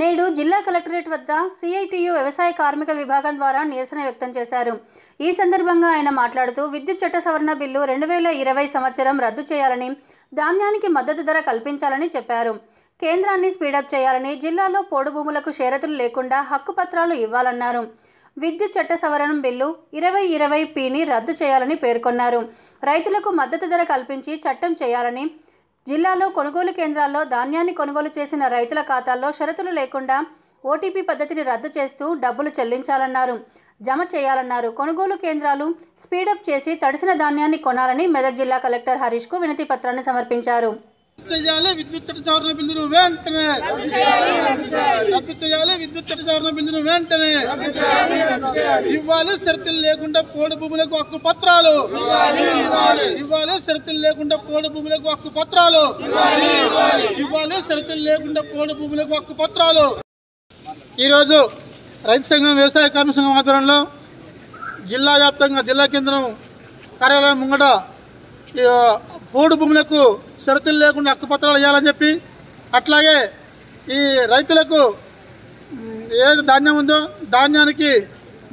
నేడు జిల్లా కలెక్టరేట్ వద్ద సిఐటియు వ్యవసాయ కార్మిక విభాగం ద్వారా నిరసన వ్యక్తం చేశారు. ఈ సందర్భంగా ఆయన మాట్లాడుతూ విద్యుత్ చట్ట సవరణ బిల్లు రెండు వేల ఇరవై సంవత్సరం రద్దు చేయాలని ధాన్యానికి మద్దతు ధర కల్పించాలని చెప్పారు. కేంద్రాన్ని స్పీడప్ చేయాలని జిల్లాలో పోడు భూములకు షేరతులు లేకుండా హక్కు పత్రాలు ఇవ్వాలన్నారు. విద్యుత్ చట్ట సవరణ బిల్లు ఇరవై ఇరవై పిని రద్దు చేయాలని పేర్కొన్నారు. రైతులకు మద్దతు ధర కల్పించి చట్టం చేయాలని జిల్లాలో కొనుగోలు కేంద్రాల్లో ధాన్యాన్ని కొనుగోలు చేసిన రైతుల ఖాతాల్లో షరతులు లేకుండా ఓటీపీ పద్ధతిని రద్దు చేస్తూ డబ్బులు చెల్లించాలన్నారు. జమ చేయాలన్నారు. కొనుగోలు కేంద్రాలు స్పీడప్ చేసి తడిసిన ధాన్యాన్ని కొనాలని మెదక్ జిల్లా కలెక్టర్ హరీష్కు వినతి పత్రాన్ని సమర్పించారు. చేయాలి విద్యుత్ చట్ట సవరణ బిల్లును వెంటనే. రద్దు చేయాలి విద్యుత్ చట్ట సవరణ బిల్లును వెంటనే. ఇవ్వాలి షరతులు లేకుండా పోడు భూములకు హక్కు పత్రాలు. ఇవ్వాలి షరతులు లేకుండా పోడు భూములకు హక్కు పత్రాలు. ఇవ్వాలి షరతులు లేకుండా పోడు భూములకు హక్కు పత్రాలు. ఈరోజు రైతు సంఘం వ్యవసాయ కార్మిక సంఘం ఆధ్వర్యంలో జిల్లా వ్యాప్తంగా జిల్లా కేంద్రం కార్యాలయం ముంగట పోడు భూములకు షరతులు లేకుండా హక్కు పత్రాలు ఇవ్వాలని చెప్పి అట్లాగే ఈ రైతులకు ఏ ఏదైతే ధాన్యం ఉందో ధాన్యానికి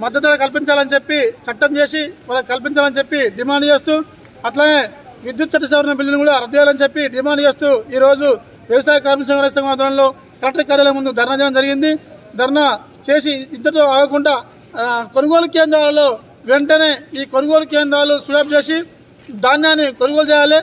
మద్దతు కల్పించాలని చెప్పి చట్టం చేసి వాళ్ళకి కల్పించాలని చెప్పి డిమాండ్ చేస్తూ అట్లాగే విద్యుత్ చట్ట సవరణ బిల్లును కూడా రద్దు చేయాలని చెప్పి డిమాండ్ చేస్తూ ఈరోజు వ్యవసాయ కార్మిక సంఘ రైతు సంఘం ఆధ్వర్యంలో కలెక్టర్ కార్యాలయం ముందు ధర్నా చేయడం జరిగింది. ధర్నా చేసి ఇంతతో ఆగకుండా కొనుగోలు కేంద్రాలలో వెంటనే ఈ కొనుగోలు కేంద్రాలు సులభ చేసి ధాన్యాన్ని కొనుగోలు చేయాలి.